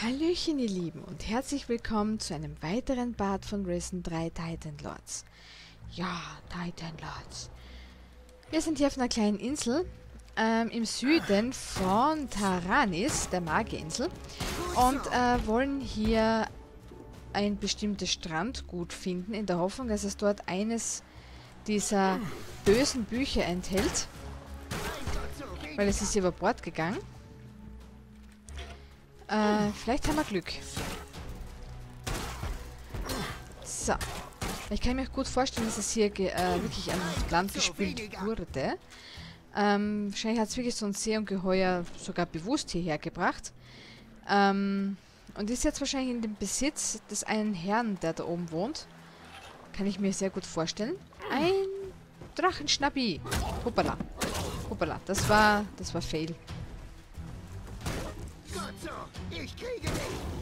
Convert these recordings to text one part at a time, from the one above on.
Hallöchen ihr Lieben und herzlich willkommen zu einem weiteren Part von Risen 3 Titan Lords. Ja, Titan Lords. Wir sind hier auf einer kleinen Insel ähm, im Süden von Taranis, der Magierinsel, und äh, wollen hier ein bestimmtes Strandgut finden, in der Hoffnung, dass es dort eines dieser bösen Bücher enthält, weil es ist über Bord gegangen. Äh, vielleicht haben wir Glück. So. Ich kann mir gut vorstellen, dass es hier äh, wirklich an Land gespült wurde. Ähm, wahrscheinlich hat es wirklich so ein Seeungeheuer sogar bewusst hierher gebracht. Ähm, und ist jetzt wahrscheinlich in dem Besitz des einen Herrn, der da oben wohnt. Kann ich mir sehr gut vorstellen. Ein Drachenschnappi. Hoppala. Hoppala. Das war, das war Fail. Ich kriege dich!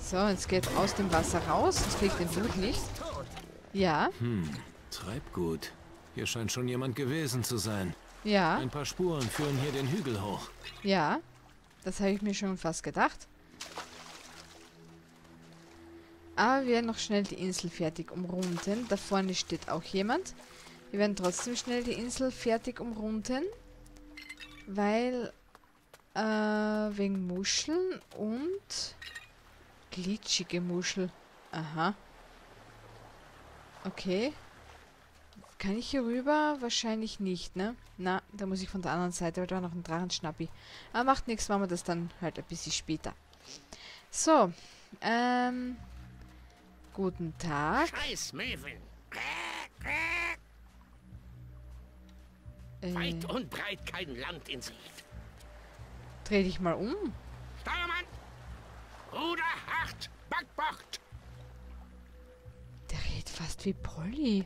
So, jetzt geht aus dem Wasser raus. Es kriegt den Blut nicht. Ja. Hm, Treibgut. Hier scheint schon jemand gewesen zu sein. Ja. Ein paar Spuren führen hier den Hügel hoch. Ja, das habe ich mir schon fast gedacht. Aber wir werden noch schnell die Insel fertig umrunden. Da vorne steht auch jemand. Wir werden trotzdem schnell die Insel fertig umrunden. Weil, äh, wegen Muscheln und glitschige Muschel. Aha. Okay. Kann ich hier rüber? Wahrscheinlich nicht, ne? Na, da muss ich von der anderen Seite, weil da war noch ein Drachenschnappi. Aber macht nichts, machen wir das dann halt ein bisschen später. So, ähm... Guten Tag. Scheiß Möwen. Äh, Weit und breit kein Land in Sicht. Dreh dich mal um. Steuermann! Ruder hart! Backbord! Der redet fast wie Polly.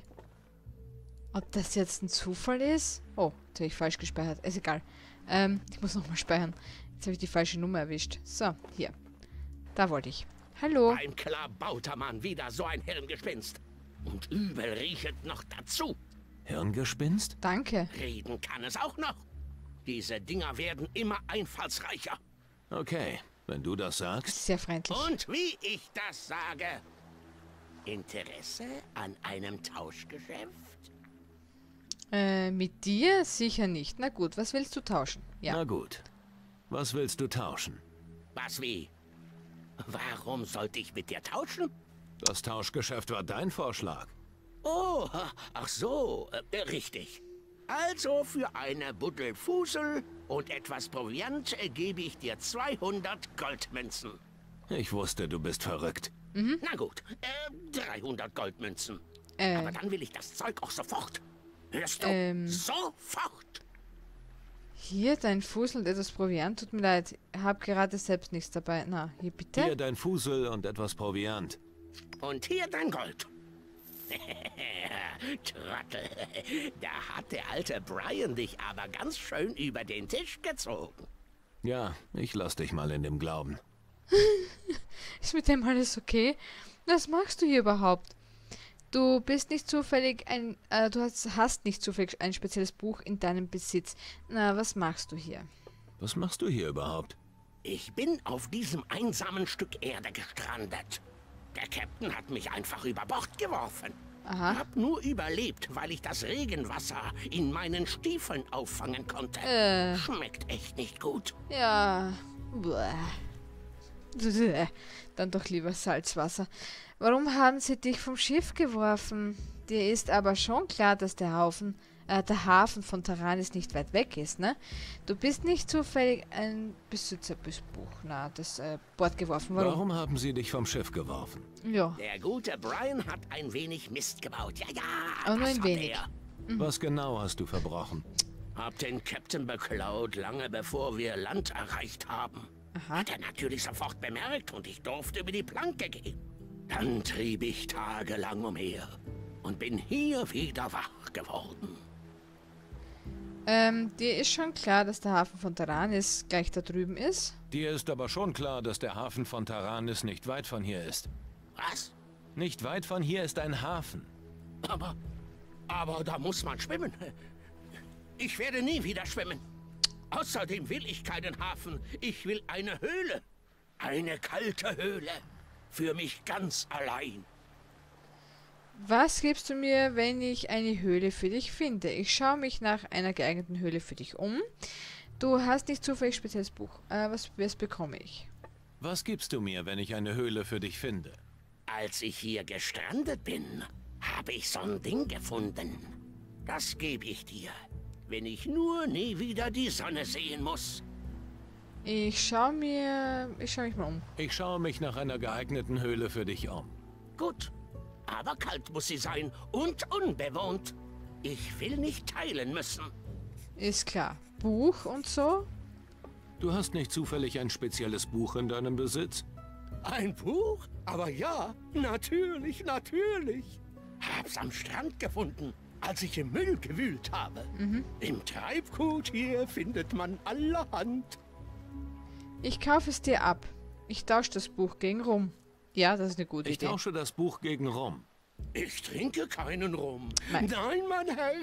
Ob das jetzt ein Zufall ist? Oh, jetzt habe ich falsch gespeichert. Ist egal. Ähm, ich muss nochmal speichern. Jetzt habe ich die falsche Nummer erwischt. So, hier. Da wollte ich. Hallo. Ein klabauter Mann, wieder so ein Hirngespinst. Und übel riechet noch dazu. Hirngespinst? Danke. Reden kann es auch noch. Diese Dinger werden immer einfallsreicher. Okay, wenn du das sagst. Sehr freundlich. Und wie ich das sage. Interesse an einem Tauschgeschäft? Äh, mit dir sicher nicht. Na gut, was willst du tauschen? Ja. Na gut. Was willst du tauschen? Was wie? Warum sollte ich mit dir tauschen? Das Tauschgeschäft war dein Vorschlag. Oh, ach so, äh, richtig. Also für eine Buddel Fusel und etwas Proviant äh, gebe ich dir 200 Goldmünzen. Ich wusste, du bist verrückt. Mhm. Na gut, äh, 300 Goldmünzen. Äh. Aber dann will ich das Zeug auch sofort. Hörst du? Ähm. Sofort! Hier, dein Fusel und etwas Proviant. Tut mir leid, hab gerade selbst nichts dabei. Na, hier bitte. Hier dein Fusel und etwas Proviant. Und hier dein Gold. Trottel, da hat der alte Brian dich aber ganz schön über den Tisch gezogen. Ja, ich lass dich mal in dem Glauben. Ist mit dem alles okay? Was machst du hier überhaupt? Du bist nicht zufällig ein, äh, du hast, hast nicht zufällig ein spezielles Buch in deinem Besitz. Na, was machst du hier? Was machst du hier überhaupt? Ich bin auf diesem einsamen Stück Erde gestrandet. Der Captain hat mich einfach über Bord geworfen. Aha. Hab nur überlebt, weil ich das Regenwasser in meinen Stiefeln auffangen konnte. Äh. Schmeckt echt nicht gut. Ja. Bäh. Dann doch lieber Salzwasser. Warum haben sie dich vom Schiff geworfen? Dir ist aber schon klar, dass der Haufen, äh, der Hafen von Taranis nicht weit weg ist, ne? Du bist nicht zufällig ein Besitzerbuch, na, das äh, Bord geworfen. Warum? Warum haben sie dich vom Schiff geworfen? Ja. Der gute Brian hat ein wenig Mist gebaut. Ja, ja. Aber nur ein wenig. Mhm. Was genau hast du verbrochen? Hab den Captain beklaut, lange bevor wir Land erreicht haben. Aha. Hat er natürlich sofort bemerkt und ich durfte über die Planke gehen. Dann trieb ich tagelang umher und bin hier wieder wach geworden. Ähm, dir ist schon klar, dass der Hafen von Taranis gleich da drüben ist? Dir ist aber schon klar, dass der Hafen von Taranis nicht weit von hier ist. Was? Nicht weit von hier ist ein Hafen. Aber, aber da muss man schwimmen. Ich werde nie wieder schwimmen. Außerdem will ich keinen Hafen. Ich will eine Höhle. Eine kalte Höhle. Für mich ganz allein. Was gibst du mir, wenn ich eine Höhle für dich finde? Ich schaue mich nach einer geeigneten Höhle für dich um. Du hast nicht zufällig spezielles Buch. Äh, was, was bekomme ich? Was gibst du mir, wenn ich eine Höhle für dich finde? Als ich hier gestrandet bin, habe ich so ein Ding gefunden. Das gebe ich dir, wenn ich nur nie wieder die Sonne sehen muss. Ich schaue mir... Ich schaue mich mal um. Ich schaue mich nach einer geeigneten Höhle für dich um. Gut, aber kalt muss sie sein und unbewohnt. Ich will nicht teilen müssen. Ist klar. Buch und so? Du hast nicht zufällig ein spezielles Buch in deinem Besitz? Ein Buch? Aber ja, natürlich, natürlich. Hab's am Strand gefunden, als ich im Müll gewühlt habe. Mhm. Im Treibgut hier findet man allerhand. Ich kaufe es dir ab. Ich tausche das Buch gegen Rum. Ja, das ist eine gute ich Idee. Ich tausche das Buch gegen Rum. Ich trinke keinen Rum. Nein. Nein, mein Herr,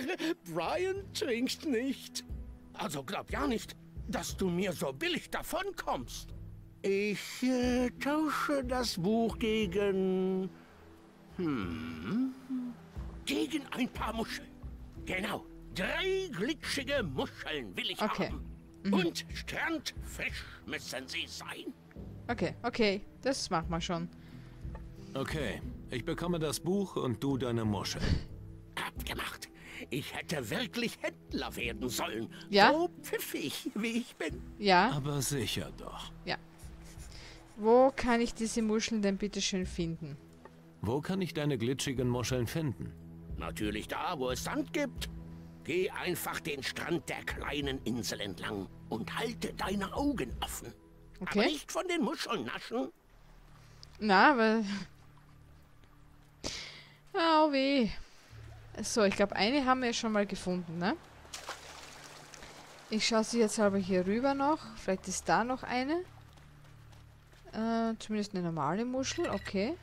Brian trinkt nicht. Also glaub ja nicht, dass du mir so billig davonkommst. Ich äh, tausche das Buch gegen... Hm... Gegen ein paar Muscheln. Genau. Drei glitschige Muscheln will ich okay. haben. Mhm. Und strandfrisch müssen sie sein. Okay, okay. Das machen wir schon. Okay. Ich bekomme das Buch und du deine Muschel. Abgemacht. Ich hätte wirklich Händler werden sollen. Ja? So pfiffig, wie ich bin. Ja. Aber sicher doch. Ja. Wo kann ich diese Muscheln denn bitte schön finden? Wo kann ich deine glitschigen Muscheln finden? Natürlich da, wo es Sand gibt. Geh einfach den Strand der kleinen Insel entlang und halte deine Augen offen. Okay. Aber nicht von den Muscheln naschen. Na, aber... Oh weh. So, ich glaube, eine haben wir schon mal gefunden, ne? Ich schaue sie jetzt aber hier rüber noch. Vielleicht ist da noch eine. Äh, zumindest eine normale Muschel, okay.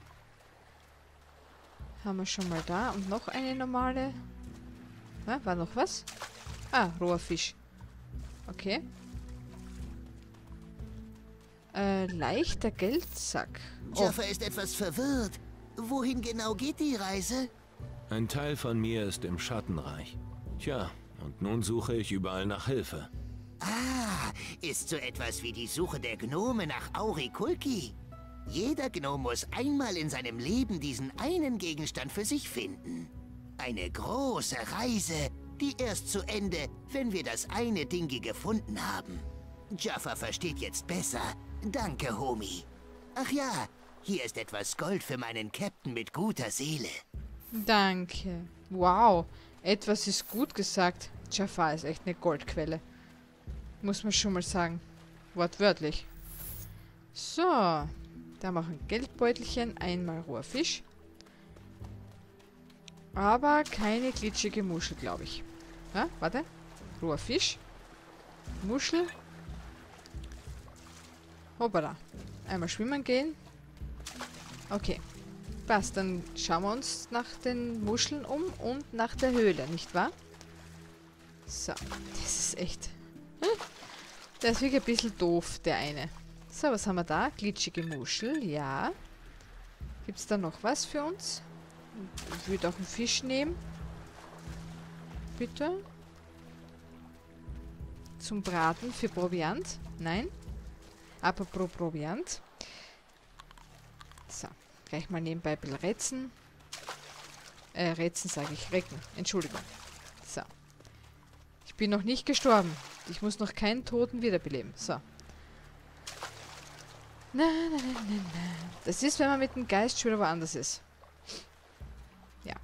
Haben wir schon mal da. Und noch eine normale. Ah, war noch was? Ah, roher Fisch. Okay. Äh, leichter Geldsack. Oh. Jaffa ist etwas verwirrt. Wohin genau geht die Reise? Ein Teil von mir ist im Schattenreich. Tja, und nun suche ich überall nach Hilfe. Ah, ist so etwas wie die Suche der Gnome nach Aurikulki. Jeder Gnome muss einmal in seinem Leben diesen einen Gegenstand für sich finden. Eine große Reise, die erst zu Ende, wenn wir das eine Dingi gefunden haben. Jaffa versteht jetzt besser. Danke, Homie. Ach ja, hier ist etwas Gold für meinen Captain mit guter Seele. Danke. Wow, etwas ist gut gesagt. Jaffa ist echt eine Goldquelle. Muss man schon mal sagen. Wortwörtlich. So. Da machen Geldbeutelchen. Einmal roher Fisch. Aber keine glitschige Muschel, glaube ich. Ja, warte. Roher Fisch. Muschel. Hoppala. Einmal schwimmen gehen. Okay. Passt, dann schauen wir uns nach den Muscheln um und nach der Höhle, nicht wahr? So, das ist echt... Der ist wirklich ein bisschen doof, der eine. So, was haben wir da? Glitschige Muschel, ja. Gibt es da noch was für uns? Ich würde auch einen Fisch nehmen. Bitte. Zum Braten für Proviant. Nein. Apropos Proviant. Gleich mal nebenbei ein bisschen Retzen. Äh, Retzen sage ich. Recken. Entschuldigung. So. Ich bin noch nicht gestorben. Ich muss noch keinen Toten wiederbeleben. So. Na, na, na, na, na. Das ist, wenn man mit dem Geist schon woanders ist. Ja.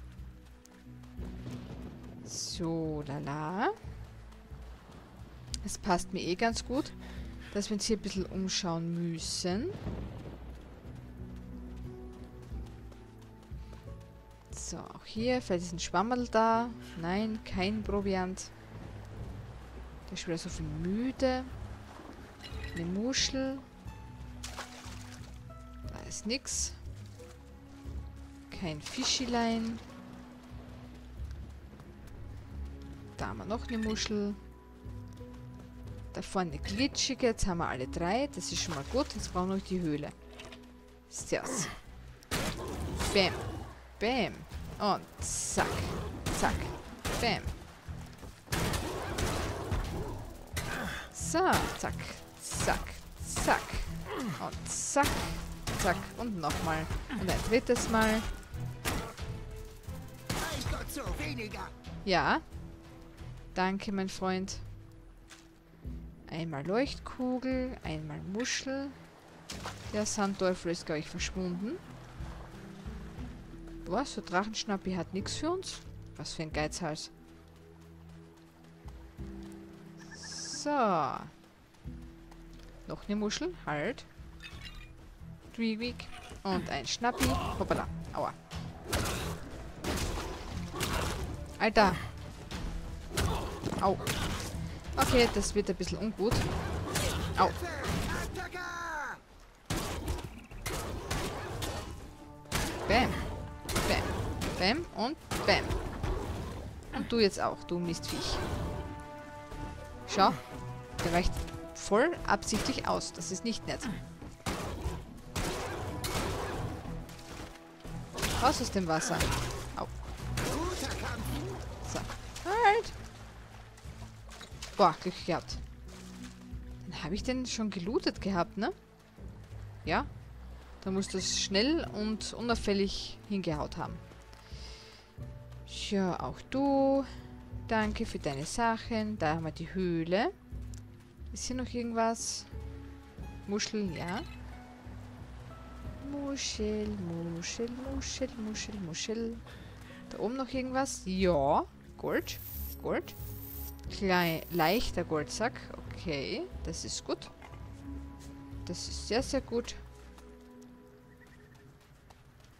So, lala. Es passt mir eh ganz gut, dass wir uns hier ein bisschen umschauen müssen. So, auch hier. Vielleicht ist ein Schwammerl da. Nein, kein Proviant. Der ist wieder so viel müde. Eine Muschel. Da ist nix. Kein Fischilein. Da haben wir noch eine Muschel. Da vorne eine glitschige. Jetzt haben wir alle drei. Das ist schon mal gut. Jetzt brauchen wir noch die Höhle. Servus. Bäm. Bäm. Und zack. Zack. Bäm. So, zack. Zack. Zack. Und zack. Zack. Und nochmal. Und ein drittes Mal. Ja. Danke, mein Freund. Einmal Leuchtkugel, einmal Muschel. Der Sandteufel ist, glaube ich, verschwunden. Was? So Drachenschnappi hat nichts für uns? Was für ein Geizhals. So. Noch eine Muschel. Halt. Dreewig. Und ein Schnappi. Hoppala. Aua. Alter. Au. Okay, das wird ein bisschen ungut. Au. Bam und Bam. Und du jetzt auch, du Mistviech. Schau. Der weicht voll absichtlich aus. Das ist nicht nett. Raus aus dem Wasser. Halt! Boah, Glück gehabt. Dann habe ich den schon gelootet gehabt, ne? Ja. Da muss das schnell und unauffällig hingehaut haben. Ja, auch du. Danke für deine Sachen. Da haben wir die Höhle. Ist hier noch irgendwas? Muscheln, ja. Muschel, Muschel, Muschel, Muschel, Muschel. Da oben noch irgendwas? Ja. Gold. Gold. Klein, leichter Goldsack. Okay, das ist gut. Das ist sehr, sehr gut.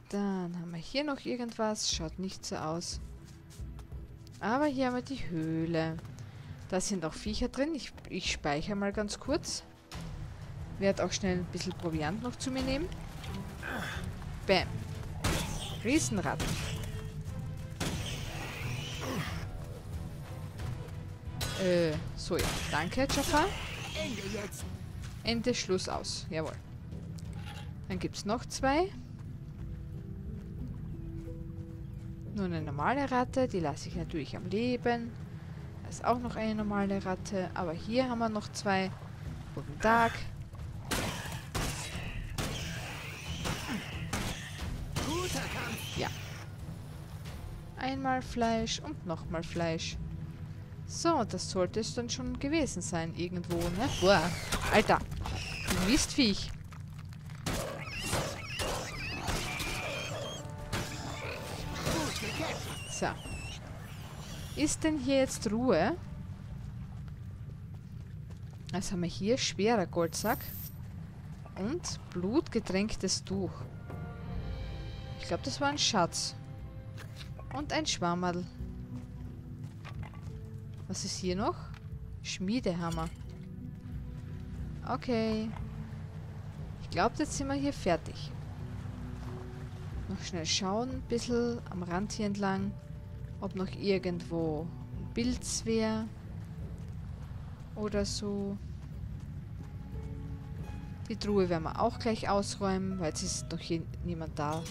Dann haben wir hier noch irgendwas. Schaut nicht so aus. Aber hier haben wir die Höhle. Da sind auch Viecher drin. Ich, ich speichere mal ganz kurz. Werde auch schnell ein bisschen Proviant noch zu mir nehmen. Bam. Riesenratten. Äh, so ja. Danke, jetzt. Ende, Schluss aus. Jawohl. Dann gibt es noch zwei. Nur eine normale Ratte, die lasse ich natürlich am Leben. Da ist auch noch eine normale Ratte, aber hier haben wir noch zwei. Guten Tag. Ja. Einmal Fleisch und nochmal Fleisch. So, das sollte es dann schon gewesen sein, irgendwo, ne? Boah, Alter, du Mistviech. So. Ist denn hier jetzt Ruhe? Was haben wir hier? Schwerer Goldsack. Und blutgetränktes Tuch. Ich glaube, das war ein Schatz. Und ein Schwammerl. Was ist hier noch? Schmiedehammer. Okay. Ich glaube, jetzt sind wir hier fertig. Noch schnell schauen, ein bisschen am Rand hier entlang, ob noch irgendwo ein Pilz wäre. Oder so. Die Truhe werden wir auch gleich ausräumen, weil es ist noch hier niemand da.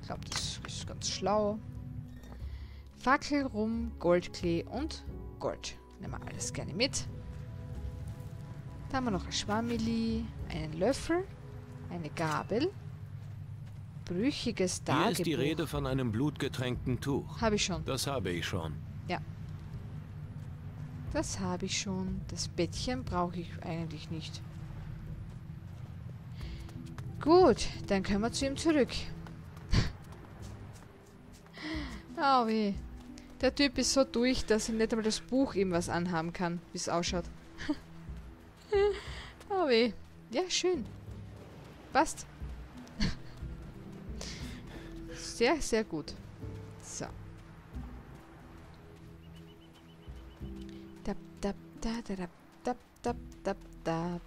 Ich glaube, das ist ganz schlau. Fackel, Rum, Goldklee und Gold. Nehmen wir alles gerne mit. Da haben wir noch ein Schwammeli, einen Löffel, eine Gabel, brüchiges Tagebuch. Hier ist die Rede von einem blutgetränkten Tuch. Habe ich schon. Das habe ich schon. Ja. Das habe ich schon. Das Bettchen brauche ich eigentlich nicht. Gut, dann können wir zu ihm zurück. oh weh. Der Typ ist so durch, dass ich nicht einmal das Buch ihm was anhaben kann, wie es ausschaut. oh weh. Ja, schön. Passt. Sehr, sehr gut. So. Dab, dab, da, da, dab, dab, dab, dab, dab.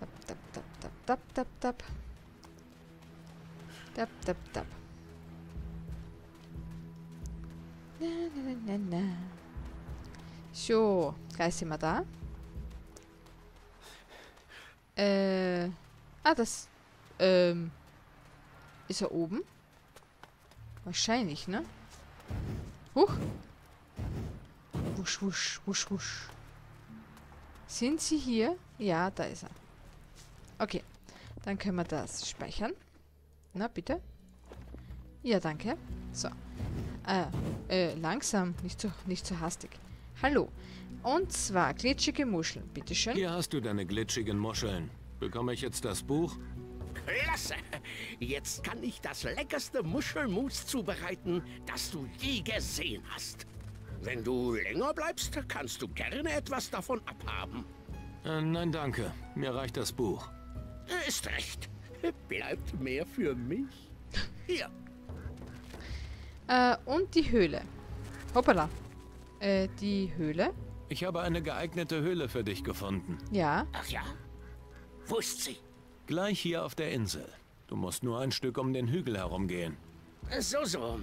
Dab, dab, dab, dab, dab, dab, dab. Dab, dab, dab. Na, na, na, na, na. So, gleich sind wir da. Äh. Ah, das. Ähm. Ist er oben? Wahrscheinlich, ne? Huch. Wusch, wusch, wusch, wusch. Sind sie hier? Ja, da ist er. Okay. Dann können wir das speichern. Na, bitte. Ja, danke. So. Äh, äh, langsam. Nicht so, nicht so hastig. Hallo. Und zwar glitschige Muscheln. Bitteschön. Hier hast du deine glitschigen Muscheln. Bekomme ich jetzt das Buch? Klasse! Jetzt kann ich das leckerste Muschelmus zubereiten, das du je gesehen hast. Wenn du länger bleibst, kannst du gerne etwas davon abhaben. Äh, nein, danke. Mir reicht das Buch. Ist recht. Bleibt mehr für mich. Hier. Äh, und die Höhle. Hoppala. Äh, die Höhle? Ich habe eine geeignete Höhle für dich gefunden. Ja. Ach ja. Wo ist sie? Gleich hier auf der Insel. Du musst nur ein Stück um den Hügel herumgehen. So, so.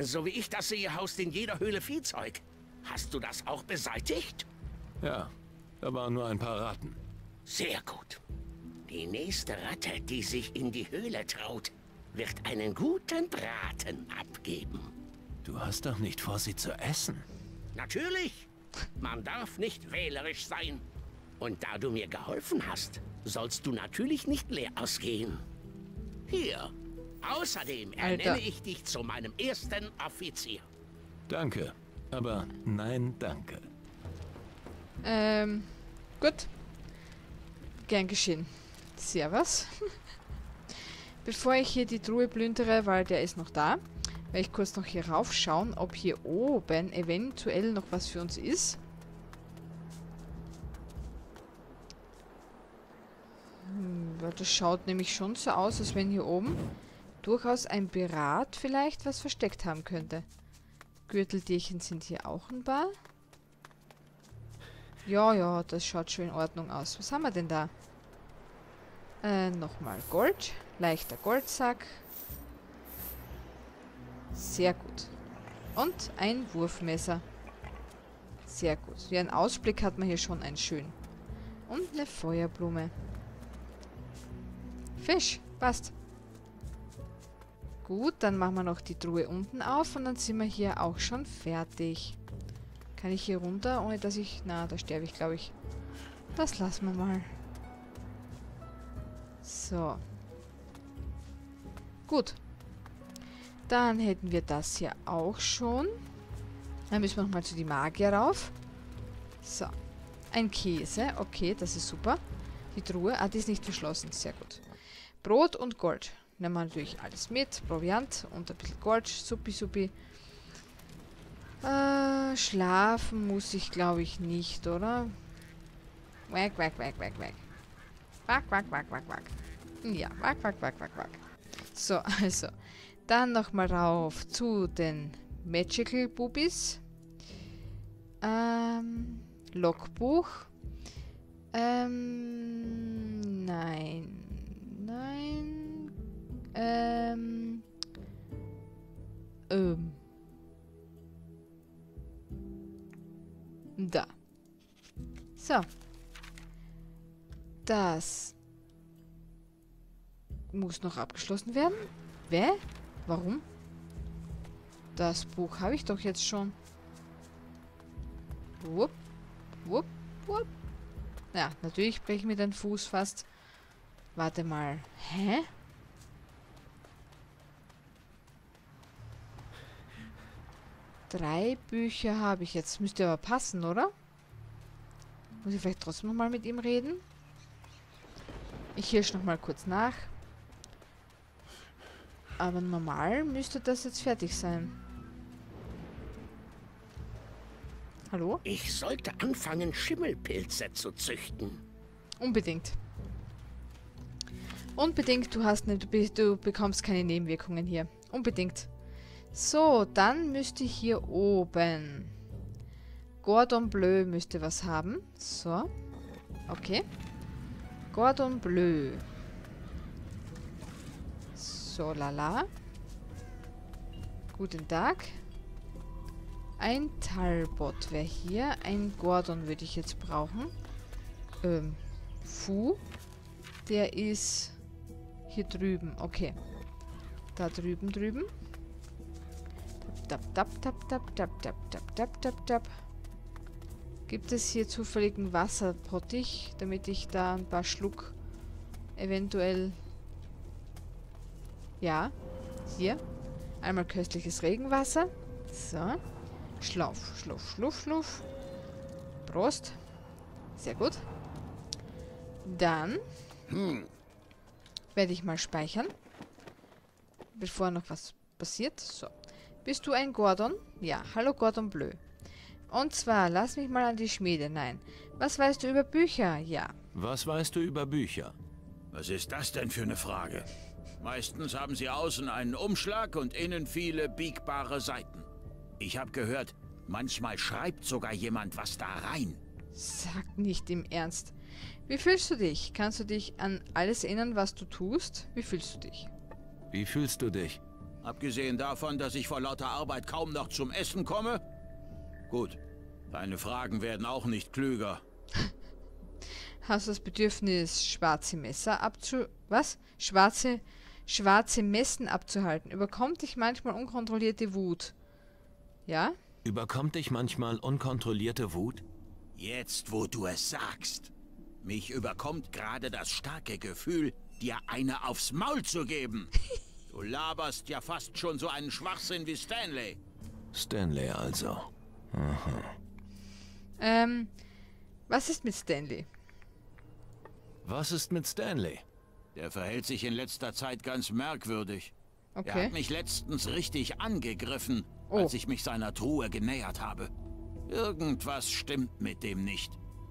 So wie ich das sehe, haust in jeder Höhle Viehzeug. Hast du das auch beseitigt? Ja, da waren nur ein paar Ratten. Sehr gut. Die nächste Ratte, die sich in die Höhle traut, wird einen guten Braten abgeben. Du hast doch nicht vor, sie zu essen. Natürlich. Man darf nicht wählerisch sein. Und da du mir geholfen hast, sollst du natürlich nicht leer ausgehen. Hier. Außerdem Alter. ernenne ich dich zu meinem ersten Offizier. Danke, aber nein, danke. Ähm, gut. Gern geschehen. Servus. Bevor ich hier die Truhe plündere, weil der ist noch da, werde ich kurz noch hier raufschauen, ob hier oben eventuell noch was für uns ist. Weil das schaut nämlich schon so aus, als wenn hier oben durchaus ein Pirat vielleicht was versteckt haben könnte. Gürteltierchen sind hier auch ein paar. Ja, ja, das schaut schon in Ordnung aus. Was haben wir denn da? Äh, nochmal Gold. Leichter Goldsack. Sehr gut. Und ein Wurfmesser. Sehr gut. Ja, einen Ausblick hat man hier schon einen schönen. Und eine Feuerblume. Fisch. Passt. Gut, dann machen wir noch die Truhe unten auf und dann sind wir hier auch schon fertig. Kann ich hier runter, ohne dass ich... Na, da sterbe ich, glaube ich. Das lassen wir mal. So. Gut. Dann hätten wir das hier auch schon. Dann müssen wir nochmal zu die Magier rauf. So. Ein Käse. Okay, das ist super. Die Truhe. Ah, die ist nicht verschlossen. Sehr gut. Brot und Gold. Nehmen wir natürlich alles mit. Proviant und ein bisschen Gold. Suppi, suppi. Äh, schlafen muss ich, glaube ich, nicht, oder? Wack, wack, wack, wack, wack. Wack, wack, wack, wack, wack. Ja, wack, wack, wack, wack, wack. So, also. Dann nochmal rauf zu den Magical Boobies. Ähm, Logbuch. Ähm, nein. Nein. Ähm. Ähm. Da. So. Das muss noch abgeschlossen werden. Wer? Warum? Das Buch habe ich doch jetzt schon. Wupp, wupp, wupp. Ja, natürlich breche ich mir den Fuß fast. Warte mal. Hä? Drei Bücher habe ich jetzt. Müsste aber passen, oder? Muss ich vielleicht trotzdem nochmal mit ihm reden? Ich hirsch nochmal kurz nach. Aber normal müsste das jetzt fertig sein. Hallo? Ich sollte anfangen, Schimmelpilze zu züchten. Unbedingt. Unbedingt, du hast be- du bekommst keine Nebenwirkungen hier. Unbedingt. So, dann müsste hier oben. Gordon Bleu müsste was haben. So. Okay. Gordon Bleu. So, lala. Guten Tag. Ein Talbot wäre hier. Ein Gordon würde ich jetzt brauchen. Ähm, Fu. Der ist hier drüben. Okay. Da drüben, drüben. Tap, tap, tap, tap, tap, tap, tap, tap, tap, tap. Gibt es hier zufällig einen Wasserpottich, damit ich da ein paar Schluck eventuell... Ja, hier. Einmal köstliches Regenwasser. So. Schlauf, schluff, schluff, schluff. Prost. Sehr gut. Dann hm. Werde ich mal speichern. Bevor noch was passiert. So. Bist du ein Gordon? Ja. Hallo Gordon Bleu. Und zwar, lass mich mal an die Schmiede. Nein. Was weißt du über Bücher? Ja. Was weißt du über Bücher? Was ist das denn für eine Frage? Meistens haben sie außen einen Umschlag und innen viele biegbare Seiten. Ich habe gehört, manchmal schreibt sogar jemand was da rein. Sag nicht im Ernst. Wie fühlst du dich? Kannst du dich an alles erinnern, was du tust? Wie fühlst du dich? Wie fühlst du dich? Abgesehen davon, dass ich vor lauter Arbeit kaum noch zum Essen komme? Gut, deine Fragen werden auch nicht klüger. Hast du das Bedürfnis, schwarze Messer abzu... Was? Schwarze... Schwarze Messen abzuhalten? Überkommt dich manchmal unkontrollierte Wut? Ja? Überkommt dich manchmal unkontrollierte Wut? Jetzt, wo du es sagst. Mich überkommt gerade das starke Gefühl, dir eine aufs Maul zu geben. Du laberst ja fast schon so einen Schwachsinn wie Stanley. Stanley also. Aha. Ähm, was ist mit Stanley? Was ist mit Stanley? Der verhält sich in letzter Zeit ganz merkwürdig. Okay. Er hat mich letztens richtig angegriffen, oh. als ich mich seiner Truhe genähert habe. Irgendwas stimmt mit dem nicht.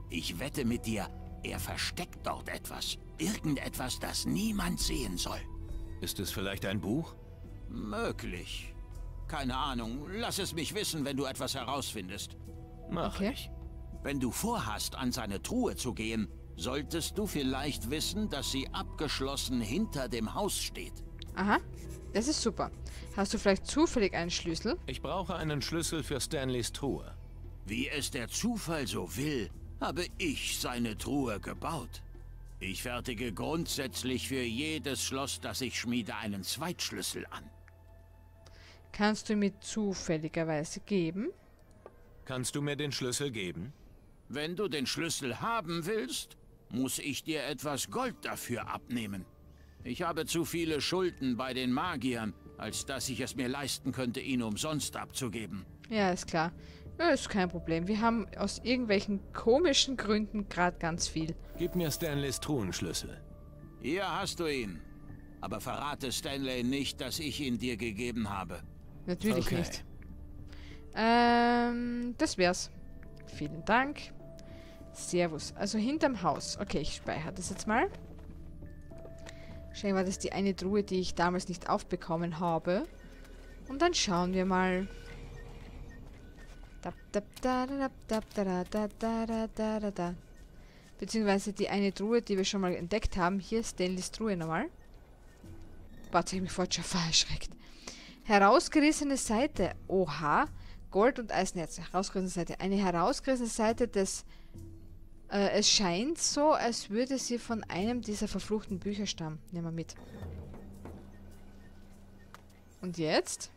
Ich wette mit dir, er versteckt dort etwas. Irgendetwas, das niemand sehen soll. Ist es vielleicht ein Buch? Möglich. Keine Ahnung. Lass es mich wissen, wenn du etwas herausfindest. Mach okay. ich. Wenn du vorhast, an seine Truhe zu gehen, solltest du vielleicht wissen, dass sie abgeschlossen hinter dem Haus steht. Aha, das ist super. Hast du vielleicht zufällig einen Schlüssel? Ich brauche einen Schlüssel für Stanleys Truhe. Wie es der Zufall so will, habe ich seine Truhe gebaut. Ich fertige grundsätzlich für jedes Schloss, das ich schmiede, einen Zweitschlüssel an. Kannst du mir zufälligerweise geben? Kannst du mir den Schlüssel geben? Wenn du den Schlüssel haben willst, muss ich dir etwas Gold dafür abnehmen. Ich habe zu viele Schulden bei den Magiern, als dass ich es mir leisten könnte, ihn umsonst abzugeben. Ja, ist klar. Ja, ist kein Problem. Wir haben aus irgendwelchen komischen Gründen gerade ganz viel. Gib mir Stanleys Truhenschlüssel. Hier hast du ihn. Aber verrate Stanley nicht, dass ich ihn dir gegeben habe. Natürlich okay. nicht. Ähm, das wär's. Vielen Dank. Servus. Also hinterm Haus. Okay, ich speichere das jetzt mal. Scheinbar war das die eine Truhe, die ich damals nicht aufbekommen habe. Und dann schauen wir mal. Beziehungsweise die eine Truhe, die wir schon mal entdeckt haben. Hier ist Stanleys Truhe nochmal. Habe ich mich vorhin schon erschreckt. Herausgerissene Seite. Oha. Gold und Eisenerz. Herausgerissene Seite. Eine herausgerissene Seite des äh, es scheint so, als würde sie von einem dieser verfluchten Bücher stammen. Nehmen wir mit. Und jetzt?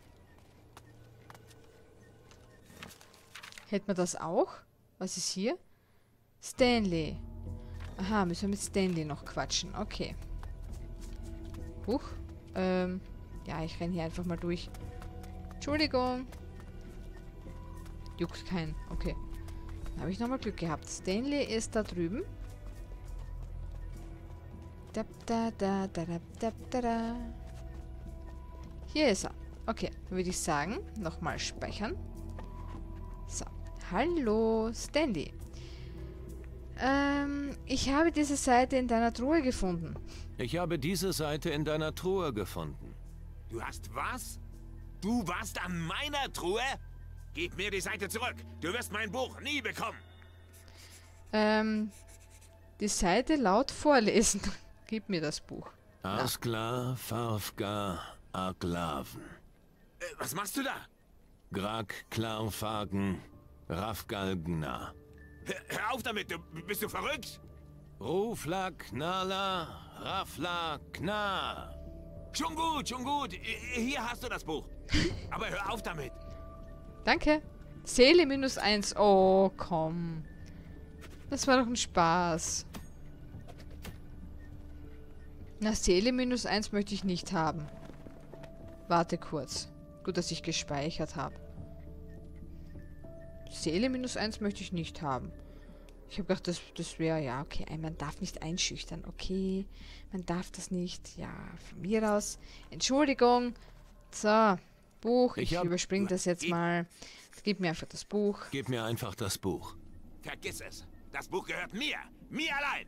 Hätten wir das auch? Was ist hier? Stanley. Aha, müssen wir mit Stanley noch quatschen. Okay. Huch. Ähm, ja, ich renne hier einfach mal durch. Entschuldigung. Juckt keinen. Okay. Habe ich nochmal Glück gehabt. Stanley ist da drüben. Da, da, da, da, da, da, da. Hier ist er. Okay, würde ich sagen, nochmal speichern. Hallo, Stanley. Ähm, ich habe diese Seite in deiner Truhe gefunden. Ich habe diese Seite in deiner Truhe gefunden. Du hast was? Du warst an meiner Truhe? Gib mir die Seite zurück. Du wirst mein Buch nie bekommen. Ähm, die Seite laut vorlesen. Gib mir das Buch. Askla, Farfga, Aklaven. Äh, was machst du da? Grak Klarfagen Rafgalgna. Hör auf damit, du, bist du verrückt? Ruflak Nala Rafla Kna. Schon gut, schon gut. Hier hast du das Buch. Aber hör auf damit. Danke. Seele minus eins. Oh, komm. Das war doch ein Spaß. Na, Seele minus eins möchte ich nicht haben. Warte kurz. Gut, dass ich gespeichert habe. Seele minus eins möchte ich nicht haben. Ich habe gedacht, das, das wäre, ja, okay, man darf nicht einschüchtern. Okay, man darf das nicht. Ja, von mir aus. Entschuldigung. So, Buch. Ich, ich überspringe das jetzt mal. Gib mir einfach das Buch. Gib mir einfach das Buch. Vergiss es. Das Buch gehört mir. Mir allein.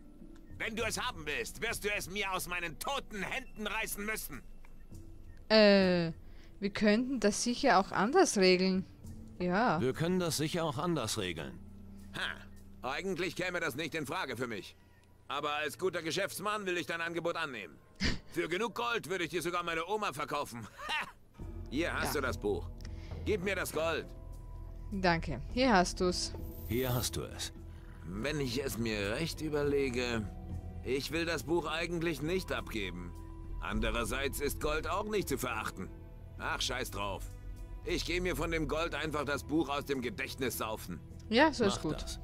Wenn du es haben willst, wirst du es mir aus meinen toten Händen reißen müssen. Äh, wir könnten das sicher auch anders regeln. Ja. Wir können das sicher auch anders regeln. Ha. Eigentlich käme das nicht in Frage für mich. Aber als guter Geschäftsmann will ich dein Angebot annehmen. Für genug Gold würde ich dir sogar meine Oma verkaufen. Hier hast ja. du das Buch. Gib mir das Gold. Danke. Hier hast du's. Hier hast du es. Wenn ich es mir recht überlege, ich will das Buch eigentlich nicht abgeben. Andererseits ist Gold auch nicht zu verachten. Ach, scheiß drauf. Ich gehe mir von dem Gold einfach das Buch aus dem Gedächtnis saufen. Ja, so Mach ist gut. Das.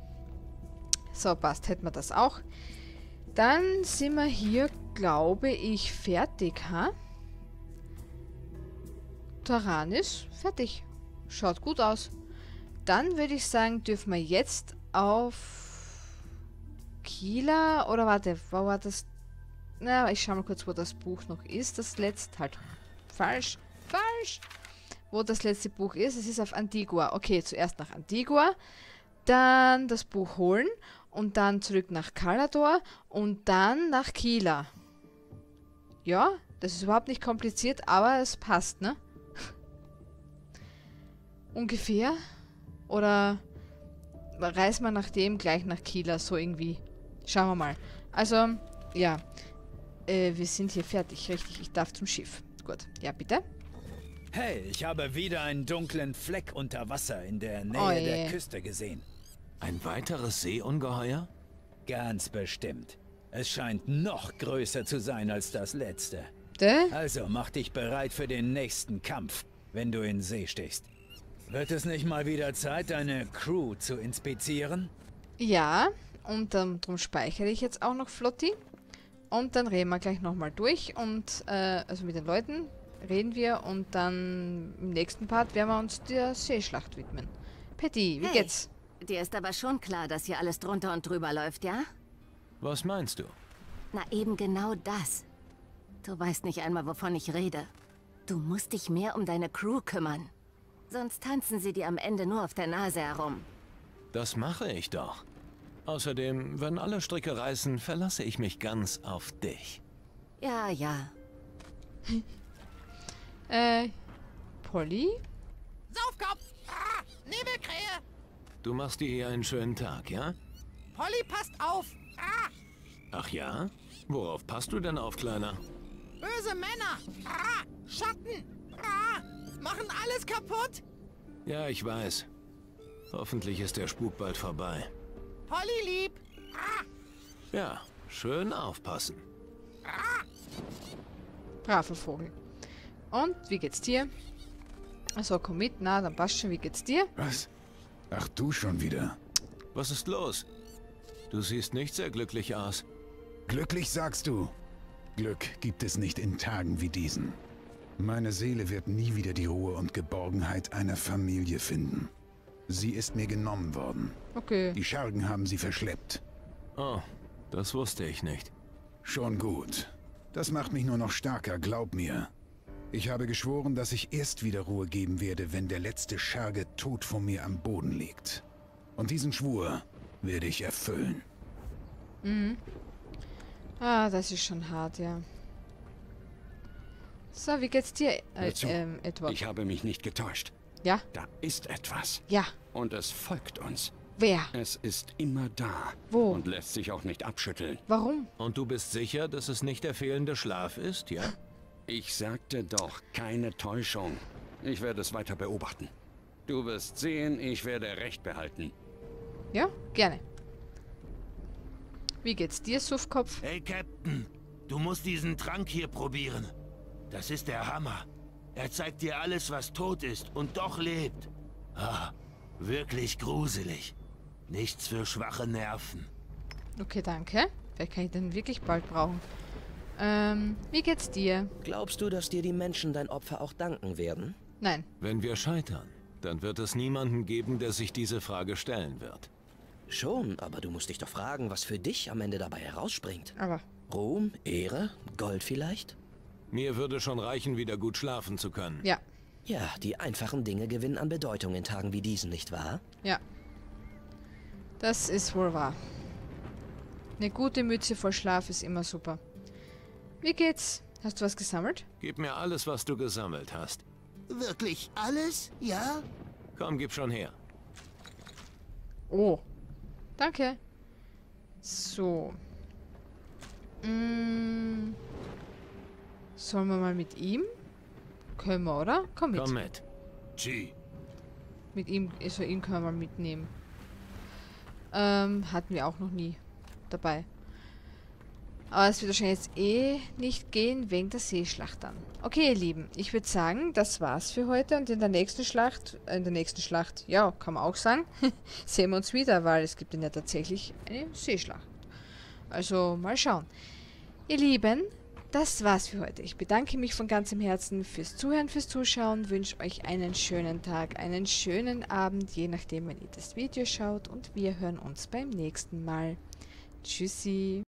So, passt. Hätten wir das auch. Dann sind wir hier, glaube ich, fertig, ha? Taranis, fertig. Schaut gut aus. Dann würde ich sagen, dürfen wir jetzt auf Kieler oder warte, wo war das? Na, ich schau mal kurz, wo das Buch noch ist. Das letzte halt. Falsch. Falsch. Wo das letzte Buch ist. Es ist auf Antigua. Okay, zuerst nach Antigua. Dann das Buch holen und dann zurück nach Calador und dann nach Kieler. Ja, das ist überhaupt nicht kompliziert, aber es passt, ne? Ungefähr. Oder reisen wir nach dem gleich nach Kieler, so irgendwie. Schauen wir mal. Also, ja. Äh, wir sind hier fertig, richtig. Ich darf zum Schiff. Gut. Ja, bitte. Hey, ich habe wieder einen dunklen Fleck unter Wasser in der Nähe oh der Küste gesehen. Ein weiteres Seeungeheuer? Ganz bestimmt. Es scheint noch größer zu sein als das letzte. Dä? Also mach dich bereit für den nächsten Kampf, wenn du in See stehst. Wird es nicht mal wieder Zeit, deine Crew zu inspizieren? Ja, und ähm, darum speichere ich jetzt auch noch Flotti. Und dann reden wir gleich nochmal durch und, äh, also mit den Leuten reden wir und dann im nächsten Part werden wir uns der Seeschlacht widmen. Patty, wie hey. geht's? Dir ist aber schon klar, dass hier alles drunter und drüber läuft, ja? Was meinst du? Na eben genau das. Du weißt nicht einmal, wovon ich rede. Du musst dich mehr um deine Crew kümmern. Sonst tanzen sie dir am Ende nur auf der Nase herum. Das mache ich doch. Außerdem, wenn alle Stricke reißen, verlasse ich mich ganz auf dich. Ja, ja. äh, Polly? Saufkopf! Ah, Nebelkrähe! Du machst dir hier einen schönen Tag, ja? Polly, passt auf! Ah! Ach ja? Worauf passt du denn auf, Kleiner? Böse Männer! Ah! Schatten! Ah! Machen alles kaputt! Ja, ich weiß. Hoffentlich ist der Spuk bald vorbei. Polly lieb! Ah! Ja, schön aufpassen. Ah! Braver Vogel. Und, wie geht's dir? Also, komm mit. Na, dann passt schon. Wie geht's dir? Was? Ach, du schon wieder. Was ist los? Du siehst nicht sehr glücklich aus. Glücklich sagst du. Glück gibt es nicht in Tagen wie diesen. Meine Seele wird nie wieder die Ruhe und Geborgenheit einer Familie finden. Sie ist mir genommen worden. Okay. Die Schergen haben sie verschleppt. Oh, das wusste ich nicht. Schon gut. Das macht mich nur noch stärker, glaub mir. Ich habe geschworen, dass ich erst wieder Ruhe geben werde, wenn der letzte Scherge tot vor mir am Boden liegt. Und diesen Schwur werde ich erfüllen. Mhm. Ah, das ist schon hart, ja. So, wie geht's dir, äh, ähm, Edward? Ich habe mich nicht getäuscht. Ja? Da ist etwas. Ja. Und es folgt uns. Wer? Es ist immer da. Wo? Und lässt sich auch nicht abschütteln. Warum? Und du bist sicher, dass es nicht der fehlende Schlaf ist, ja? Ich sagte doch, keine Täuschung. Ich werde es weiter beobachten. Du wirst sehen, ich werde Recht behalten. Ja, gerne. Wie geht's dir, Suffkopf? Hey, Captain. Du musst diesen Trank hier probieren. Das ist der Hammer. Er zeigt dir alles, was tot ist und doch lebt. Ah, wirklich gruselig. Nichts für schwache Nerven. Okay, danke. Vielleicht kann ich den wirklich bald brauchen. Ähm, wie geht's dir? Glaubst du, dass dir die Menschen dein Opfer auch danken werden? Nein. Wenn wir scheitern, dann wird es niemanden geben, der sich diese Frage stellen wird. Schon, aber du musst dich doch fragen, was für dich am Ende dabei herausspringt. Aber. Ruhm, Ehre, Gold vielleicht? Mir würde schon reichen, wieder gut schlafen zu können. Ja. Ja, die einfachen Dinge gewinnen an Bedeutung in Tagen wie diesen, nicht wahr? Ja. Das ist wohl wahr. Eine gute Mütze vor Schlaf ist immer super. Wie geht's? Hast du was gesammelt? Gib mir alles, was du gesammelt hast. Wirklich alles? Ja? Komm, gib schon her. Oh. Danke. So. Mm. Sollen wir mal mit ihm? Können wir, oder? Komm mit. Komm mit. G. Mit ihm, also ihn können wir mal mitnehmen. Ähm, hatten wir auch noch nie dabei. Aber es wird wahrscheinlich jetzt eh nicht gehen, wegen der Seeschlacht dann. Okay, ihr Lieben, ich würde sagen, das war's für heute und in der nächsten Schlacht, äh, in der nächsten Schlacht, ja, kann man auch sagen, sehen wir uns wieder, weil es gibt ja tatsächlich eine Seeschlacht. Also, mal schauen. Ihr Lieben, das war's für heute. Ich bedanke mich von ganzem Herzen fürs Zuhören, fürs Zuschauen, wünsche euch einen schönen Tag, einen schönen Abend, je nachdem, wenn ihr das Video schaut und wir hören uns beim nächsten Mal. Tschüssi.